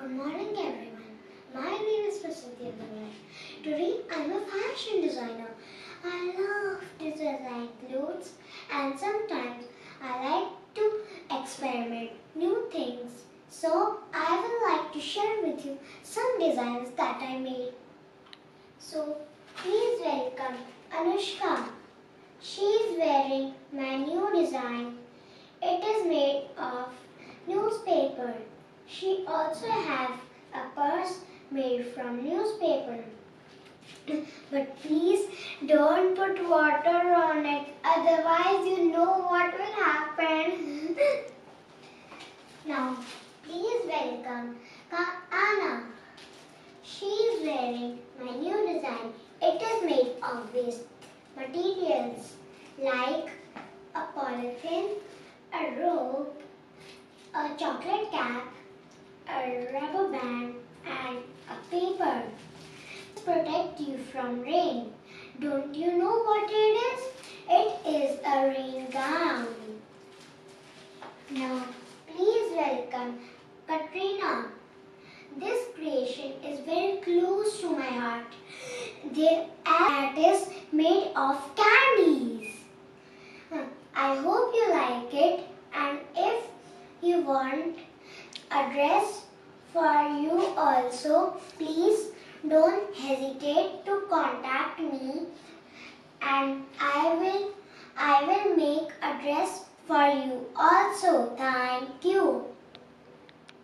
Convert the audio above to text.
Good morning, everyone. My name is Prasiddhi Agarwal. Today, I'm a fashion designer. I love to design clothes, and sometimes I like to experiment new things. So, I would like to share with you some designs that I made. So, please welcome Anushka. She is wearing my new design. It is made of newspaper. She also has a purse made from newspaper. But please don't put water on it, otherwise you know what will happen. now, please welcome Anna. She is wearing my new design. It is made of waste materials like a polythene, a rope, a chocolate cap, a rubber band, and a paper. To protect you from rain. Don't you know what it is? It is a rain gown. Now, please welcome Katrina. This creation is very close to my heart. The art is made of candies. I hope you like it and if you want a dress for you also, please don't hesitate to contact me and I will I will make a dress for you also. Thank you.